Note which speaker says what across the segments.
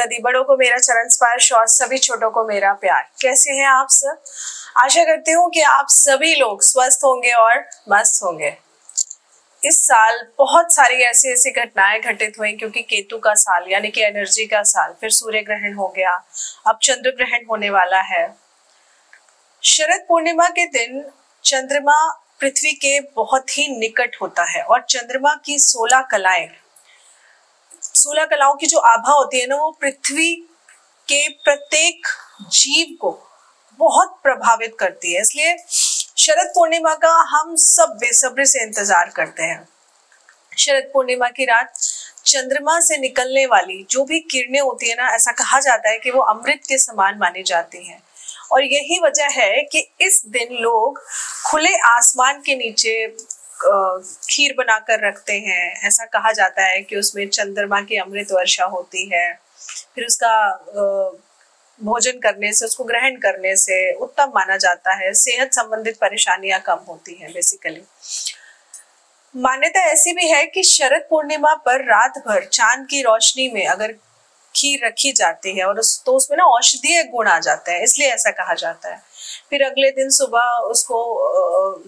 Speaker 1: बड़ों को मेरा चरण स्पर्श और सभी छोटों को मेरा प्यार। कैसे हैं आप सब? आशा करती हूँ कि आप सभी लोग स्वस्थ होंगे और मस्त होंगे। इस साल बहुत सारी ऐसी ऐसी घटनाएँ घटित हुई क्योंकि केतु का साल, यानी कि एनर्जी का साल, फिर सूर्य ग्रहण हो गया। अब चंद्र ग्रहण होने वाला है। शरद पूर्णिमा के दिन चंद्रमा पृथ्वी के बहुत ही निकट होता है और चंद्रमा की सोलह कलाएँ सोलह कलाओं की जो आभा होती है ना, वो पृथ्वी के प्रत्येक जीव को बहुत प्रभावित करती है। इसलिए शरद पूर्णिमा का हम सब बेसब्री से इंतज़ार करते हैं। शरद पूर्णिमा की रात चंद्रमा से निकलने वाली जो भी किरणें होती है ना, ऐसा कहा जाता है कि वो अमृत के समान मानी जाती हैं। और यही वजह है कि इस दिन लोग खुले आसमान के नीचे खीर बनाकर रखते हैं। ऐसा कहा जाता है कि उसमें चंद्रमा की अमृत वर्षा होती है। फिर उसका भोजन करने से, उसको ग्रहण करने से उत्तम माना जाता है। सेहत संबंधित परेशानियाँ कम होती हैं बेसिकली मान्यता ऐसी भी है कि शरद पूर्णिमा पर रात भर चाँद की रोशनी में अगर खीर रखी जाती है और उस तो उसमें ना औषधीय गुण आ जाते हैं, इसलिए ऐसा कहा जाता है। फिर अगले दिन सुबह उसको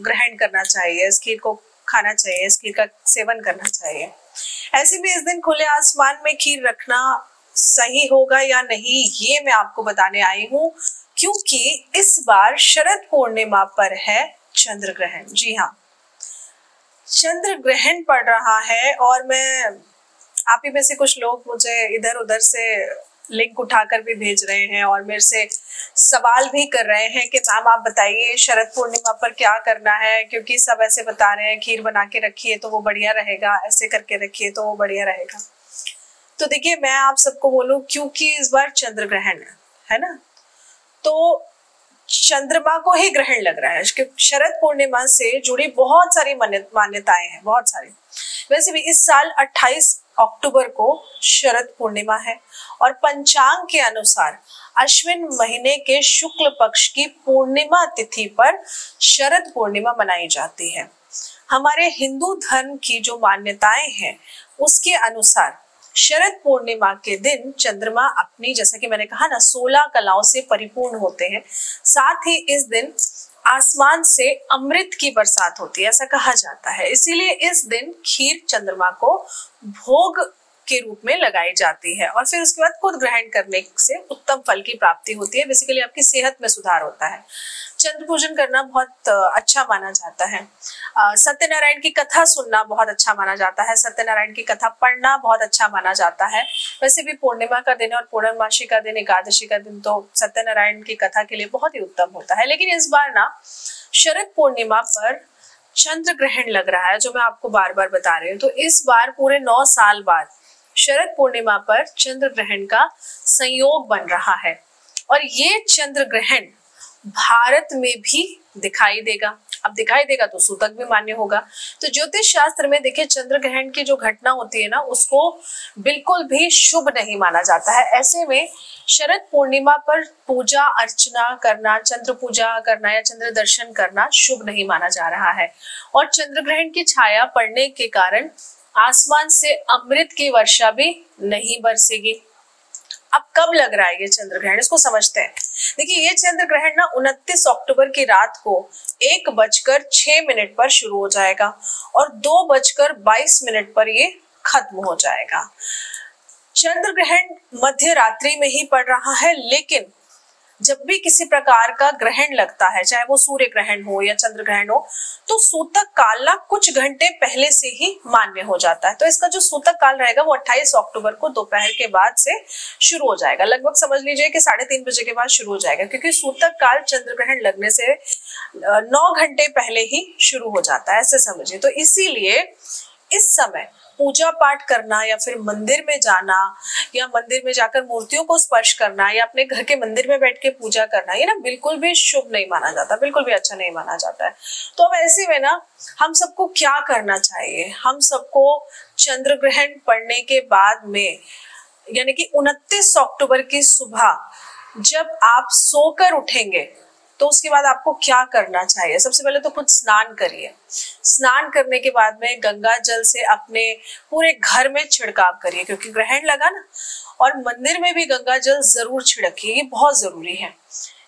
Speaker 1: ग्रहण करना चाहिए। इस खीर को खाना चाहिए इस खीर का सेवन करना चाहिए। ऐसे भी इस दिन खुले आसमान में खीर रखना सही होगा या नहीं, ये मैं आपको बताने आई हूँ, क्योंकि इस बार शरद पूर्णिमा पर है चंद्र ग्रहण जी हाँ चंद्र ग्रहण पड़ रहा है और मैं, आप ही में से कुछ लोग मुझे इधर उधर से लिंक उठाकर भी भेज रहे हैं और मेरे से सवाल भी कर रहे हैं कि, मैम, आप बताइए शरद पूर्णिमा पर क्या करना है? क्योंकि सब ऐसे बता रहे हैं, खीर बना के रखिए तो वो बढ़िया रहेगा, ऐसे करके रखिए तो वो बढ़िया रहेगा। तो देखिए, मैं आप सबको बोलूँ, क्योंकि इस बार चंद्र ग्रहण है है ना? तो चंद्रमा को ही ग्रहण लग रहा है शरद पूर्णिमा से जुड़ी बहुत सारी मान्यताएँ हैं, बहुत सारी। वैसे भी इस साल 28 अक्टूबर को शरद पूर्णिमा है और पंचांग के अनुसार अश्विन महीने के शुक्ल पक्ष की पूर्णिमा तिथि पर शरद पूर्णिमा मनाई जाती है। हमारे हिंदू धर्म की जो मान्यताएँ हैं, उसके अनुसार शरद पूर्णिमा के दिन चंद्रमा अपनी, जैसा कि मैंने कहा ना, सोलह कलाओं से परिपूर्ण होते हैं। साथ ही इस दिन आसमान से अमृत की बरसात होती है, ऐसा कहा जाता है। इसीलिए इस दिन खीर चंद्रमा को भोग के रूप में लगाई जाती है और फिर उसके बाद खुद ग्रहण करने से उत्तम फल की प्राप्ति होती है। बेसिकली आपकी सेहत में सुधार होता है। चंद्र पूजन करना बहुत अच्छा माना जाता है। सत्यनारायण की कथा सुनना बहुत अच्छा माना जाता है। सत्यनारायण की कथा पढ़ना बहुत अच्छा माना जाता है। वैसे भी पूर्णिमा का दिन और पूर्णमाशी का दिन, एकादशी का दिन तो सत्यनारायण की कथा के लिए बहुत ही उत्तम होता है। लेकिन इस बार ना शरद पूर्णिमा पर चंद्र ग्रहण लग रहा है, जो मैं आपको बार बार बता रही हूँ। तो इस बार पूरे नौ साल बाद शरद पूर्णिमा पर चंद्र ग्रहण का संयोग बन रहा है। और ये चंद्र ग्रहण भारत में भी दिखाई देगा। अब दिखाई देगा तो सूतक भी मान्य होगा। तो ज्योतिष शास्त्र में देखिए, चंद्र ग्रहण की जो घटना होती है ना, उसको बिल्कुल भी शुभ नहीं माना जाता है। ऐसे में शरद पूर्णिमा पर पूजा अर्चना करना, चंद्र पूजा करना या चंद्र दर्शन करना शुभ नहीं माना जा रहा है। और चंद्र ग्रहण की छाया पड़ने के कारण आसमान से अमृत की वर्षा भी नहीं बरसेगी। अब कब लग रहा है ये चंद्र ग्रहण? इसको समझते हैं। देखिए, ये चंद्र ग्रहण ना उनतीस अक्टूबर की रात को एक बजकर छह मिनट पर शुरू हो जाएगा और दो बजकर बाईस मिनट पर ये खत्म हो जाएगा। चंद्र ग्रहण मध्य रात्रि में ही पड़ रहा है, लेकिन जब भी किसी प्रकार का ग्रहण लगता है, चाहे वो सूर्य ग्रहण हो या चंद्र ग्रहण हो तो सूतक काल कुछ घंटे पहले से ही मान्य हो जाता है। तो इसका जो सूतक काल रहेगा वो 28 अक्टूबर को दोपहर के बाद से शुरू हो जाएगा। लगभग समझ लीजिए कि साढ़े तीन बजे के बाद शुरू हो जाएगा, क्योंकि सूतक काल चंद्र ग्रहण लगने से नौ घंटे पहले ही शुरू हो जाता है, ऐसे समझिए। तो इसीलिए इस समय पूजा पाठ करना या फिर मंदिर में जाना या मंदिर में जाकर मूर्तियों को स्पर्श करना या अपने घर के मंदिर में बैठ के पूजा करना, ये ना बिल्कुल भी शुभ नहीं माना जाता, बिल्कुल भी अच्छा नहीं माना जाता है। तो अब ऐसे में ना, हम सबको क्या करना चाहिए? हम सबको चंद्र ग्रहण पड़ने के बाद में, यानी कि उनतीस अक्टूबर की सुबह, जब आप सोकर उठेंगे तो उसके बाद आपको क्या करना चाहिए? सबसे पहले तो खुद स्नान करिए। स्नान करने के बाद में गंगा जल से अपने पूरे घर में छिड़काव करिए, क्योंकि ग्रहण लगा ना। और मंदिर में भी गंगा जल ज़रूर छिड़किए, ये बहुत ज़रूरी है।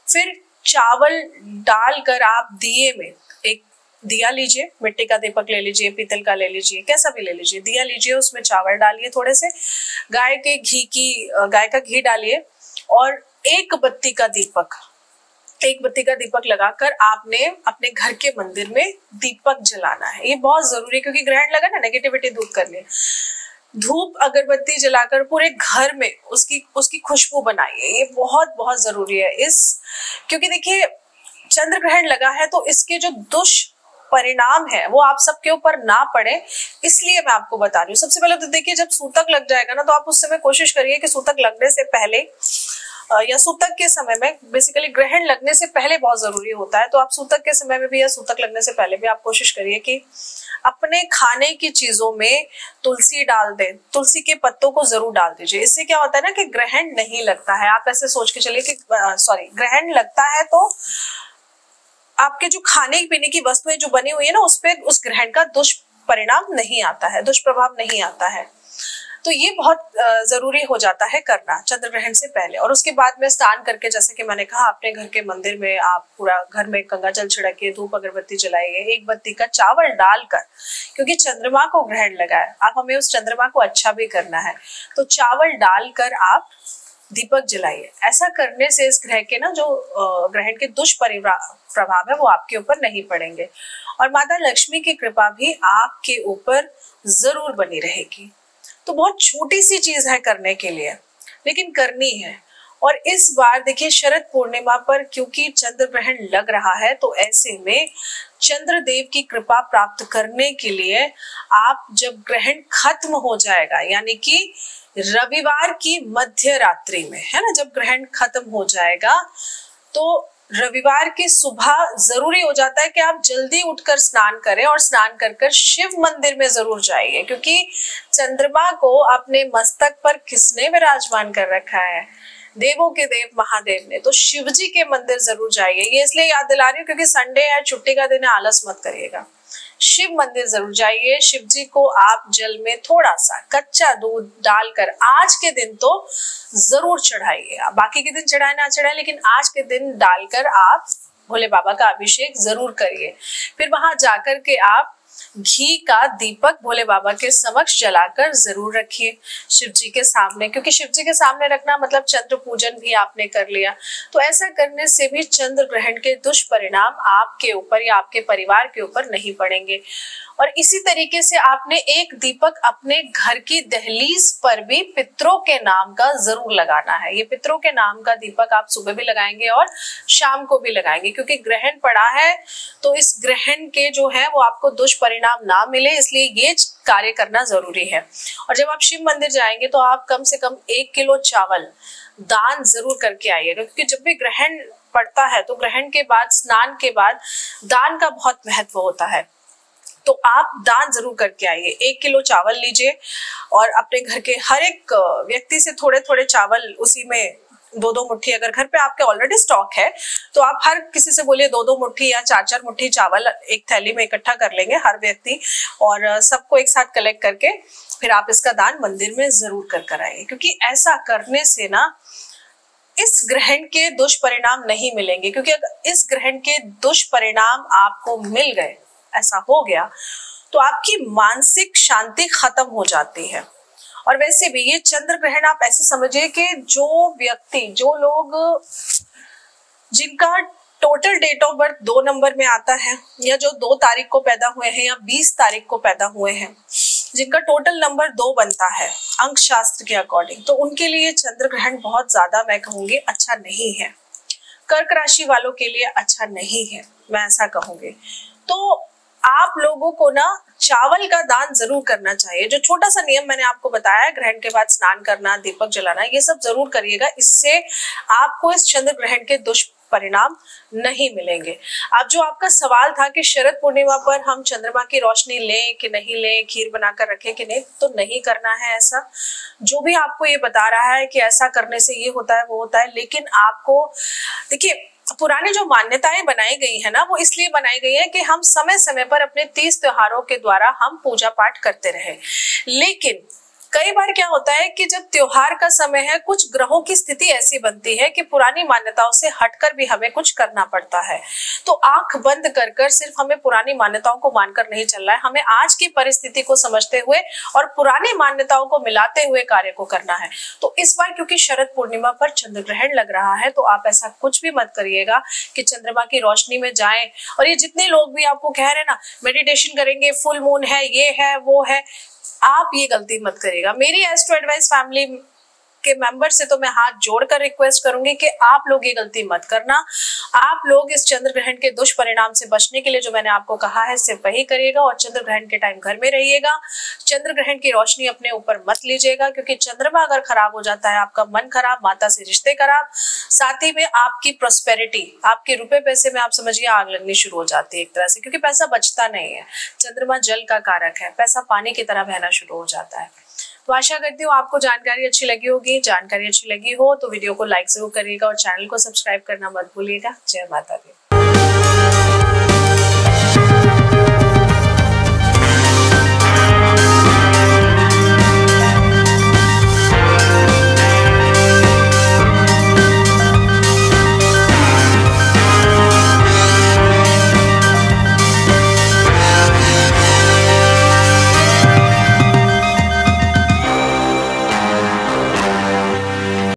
Speaker 1: फिर चावल डालकर आप दिए में एक दिया लीजिए, मिट्टी का दीपक ले लीजिए, पीतल का ले लीजिए, कैसा भी ले लीजिए, दिया लीजिए, उसमें चावल डालिए थोड़े से। गाय के घी की, गाय का घी डालिए और एक बत्ती का दीपक। एक बत्ती का दीपक लगाकर आपने अपने घर के मंदिर में दीपक जलाना है। ये बहुत ज़रूरी है क्योंकि ग्रहण लगा ना नेगेटिविटी दूर करने धूप, अगरबत्ती जलाकर पूरे घर में उसकी उसकी खुशबू बनाइए। ये बहुत बहुत ज़रूरी है इस, क्योंकि देखिए, चंद्र ग्रहण लगा है तो इसके जो दुष् परिणाम है, वो आप सबके ऊपर ना पड़े, इसलिए मैं आपको बता रही हूँ। सबसे पहले तो देखिए, जब सूतक लग जाएगा ना तो आप उस समय कोशिश करिए कि सूतक लगने से पहले या सूतक के समय में बेसिकली ग्रहण लगने से पहले बहुत ज़रूरी होता है। तो आप सूतक के समय में भी या सूतक लगने से पहले भी आप कोशिश करिए कि अपने खाने की चीज़ों में तुलसी डाल दें। तुलसी के पत्तों को ज़रूर डाल दीजिए। इससे क्या होता है ना कि ग्रहण नहीं लगता है। आप ऐसे सोच के चलिए कि सॉरी ग्रहण लगता है तो आपके जो खाने पीने की वस्तुएँ जो बनी हुई है ना, उस पर उस ग्रहण का दुष्परिणाम नहीं आता है, दुष्प्रभाव नहीं आता है। तो ये बहुत ज़रूरी हो जाता है करना चंद्र ग्रहण से पहले। और उसके बाद में स्नान करके, जैसे कि मैंने कहा, अपने घर के मंदिर में आप पूरा घर में गंगा जल छिड़के धूप अगरबत्ती जलाइए, एक बत्ती का चावल डालकर, क्योंकि चंद्रमा को ग्रहण लगा है आप हमें उस चंद्रमा को अच्छा भी करना है। तो चावल डालकर आप दीपक जलाइए। ऐसा करने से इस ग्रह के ना, जो ग्रहण के दुष्प्रभाव है, वो आपके ऊपर नहीं पड़ेंगे। और माता लक्ष्मी की कृपा भी आपके ऊपर ज़रूर बनी रहेगी। तो बहुत छोटी सी चीज़ है करने के लिए, लेकिन करनी है। और इस बार देखिए शरद पूर्णिमा पर क्योंकि चंद्र ग्रहण लग रहा है तो ऐसे में चंद्र देव की कृपा प्राप्त करने के लिए आप जब ग्रहण खत्म हो जाएगा, यानी कि रविवार की मध्य रात्रि में, है ना, जब ग्रहण खत्म हो जाएगा तो रविवार की सुबह ज़रूरी हो जाता है कि आप जल्दी उठकर स्नान करें और स्नान कर कर शिव मंदिर में ज़रूर जाइए, क्योंकि चंद्रमा को अपने मस्तक पर किसने विराजमान कर रखा है? देवों के देव, महादेव ने। तो शिव जी के मंदिर ज़रूर जाइए। ये इसलिए याद दिला रही हूँ क्योंकि संडे है, छुट्टी का दिन है, आलस मत करिएगा। शिव मंदिर ज़रूर जाइए। शिव जी को आप जल में थोड़ा सा कच्चा दूध डालकर आज के दिन तो ज़रूर चढ़ाइए। बाकी के दिन चढ़ाए ना चढ़ाए, लेकिन आज के दिन डालकर आप भोले बाबा का अभिषेक ज़रूर करिए। फिर वहाँ जाकर के आप घी का दीपक भोले बाबा के समक्ष जलाकर ज़रूर रखिए शिव जी के सामने, क्योंकि शिव जी के सामने रखना मतलब चंद्र पूजन भी आपने कर लिया। तो ऐसा करने से भी चंद्र ग्रहण के दुष्परिणाम आपके ऊपर या आपके परिवार के ऊपर नहीं पड़ेंगे। और इसी तरीके से आपने एक दीपक अपने घर की दहलीज पर भी पितरों के नाम का ज़रूर लगाना है। ये पितरों के नाम का दीपक आप सुबह भी लगाएँगे और शाम को भी लगाएँगे, क्योंकि ग्रहण पड़ा है तो इस ग्रहण के जो है वो आपको दुष्परिणाम ना मिले, इसलिए ये कार्य करना ज़रूरी है। और जब आप शिव मंदिर जाएँगे तो आप कम से कम एक किलो चावल दान ज़रूर करके आइएगा, क्योंकि जब भी ग्रहण पड़ता है तो ग्रहण के बाद, स्नान के बाद दान का बहुत महत्व होता है। तो आप दान ज़रूर करके आइए। एक किलो चावल लीजिए और अपने घर के हर एक व्यक्ति से थोड़े थोड़े चावल उसी में दो दो मुट्ठी अगर घर पे आपके ऑलरेडी स्टॉक है तो आप हर किसी से बोलिए दो दो मुट्ठी या चार चार मुट्ठी चावल एक थैली में इकट्ठा कर लेंगे हर व्यक्ति और सबको एक साथ कलेक्ट करके फिर आप इसका दान मंदिर में ज़रूर कर कर आइए। क्योंकि ऐसा करने से ना, इस ग्रहण के दुष्परिणाम नहीं मिलेंगे। क्योंकि अगर इस ग्रहण के दुष्परिणाम आपको मिल गए, ऐसा हो गया तो आपकी मानसिक शांति खत्म हो जाती है। और वैसे भी ये चंद्र ग्रहण आप ऐसे समझिए कि जो व्यक्ति, जो लोग, जिनका टोटल डेट ऑफ़ बर्थ दो नंबर में आता है, या जो दो तारीख को पैदा हुए हैं, या बीस तारीख को पैदा हुए हैं, जिनका टोटल नंबर दो बनता है अंक शास्त्र के अकॉर्डिंग तो उनके लिए चंद्र ग्रहण बहुत ज़्यादा मैं कहूँगी अच्छा नहीं है। कर्क राशि वालों के लिए अच्छा नहीं है, मैं ऐसा कहूँगी। तो आप लोगों को ना चावल का दान ज़रूर करना चाहिए। जो छोटा सा नियम मैंने आपको बताया, ग्रहण के बाद स्नान करना, दीपक जलाना, ये सब ज़रूर करिएगा। इससे आपको इस चंद्र ग्रहण के दुष्परिणाम नहीं मिलेंगे। अब जो आपका सवाल था कि शरद पूर्णिमा पर हम चंद्रमा की रोशनी लें कि नहीं लें, खीर बनाकर रखें कि नहीं तो नहीं करना है ऐसा। जो भी आपको ये बता रहा है कि ऐसा करने से ये होता है, वो होता है, लेकिन आपको, देखिए पुरानी जो मान्यताएँ बनाई गई है ना, वो इसलिए बनाई गई है कि हम समय समय पर अपने तीज त्योहारों के द्वारा हम पूजा पाठ करते रहे। लेकिन कई बार क्या होता है कि जब त्योहार का समय है, कुछ ग्रहों की स्थिति ऐसी बनती है कि पुरानी मान्यताओं से हटकर भी हमें कुछ करना पड़ता है। तो आँख बंद कर कर सिर्फ़ हमें पुरानी मान्यताओं को मानकर नहीं चलना है। हमें आज की परिस्थिति को समझते हुए और पुरानी मान्यताओं को मिलाते हुए कार्य को करना है। तो इस बार क्योंकि शरद पूर्णिमा पर चंद्र ग्रहण लग रहा है तो आप ऐसा कुछ भी मत करिएगा कि चंद्रमा की रोशनी में जाए। और ये जितने लोग भी आपको कह रहे हैं ना, मेडिटेशन करेंगे, फुल मून है, ये है, वो है। आप ये गलती मत करेगा मेरी एस्ट्रो एडवाइस फैमिली के मेंबर से तो मैं हाथ जोड़कर रिक्वेस्ट करूँगी कि आप लोग ये गलती मत करना। आप लोग इस चंद्र ग्रहण के दुष्परिणाम से बचने के लिए जो मैंने आपको कहा है, सिर्फ़ वही करिएगा और चंद्र ग्रहण के टाइम घर में रहिएगा। चंद्र ग्रहण की रोशनी अपने ऊपर मत लीजिएगा क्योंकि चंद्रमा अगर खराब हो जाता है, आपका मन खराब, माता से रिश्ते खराब, साथ ही में आपकी प्रोस्पेरिटी आपके रुपए पैसे में आप समझिए आग लगनी शुरू हो जाती है एक तरह से, क्योंकि पैसा बचता नहीं है। चंद्रमा जल का कारक है, पैसा पानी की तरह बहना शुरू हो जाता है। तो आशा करती हूँ आपको जानकारी अच्छी लगी होगी। जानकारी अच्छी लगी हो तो वीडियो को लाइक ज़रूर करिएगा और चैनल को सब्सक्राइब करना मत भूलिएगा। जय माता दी।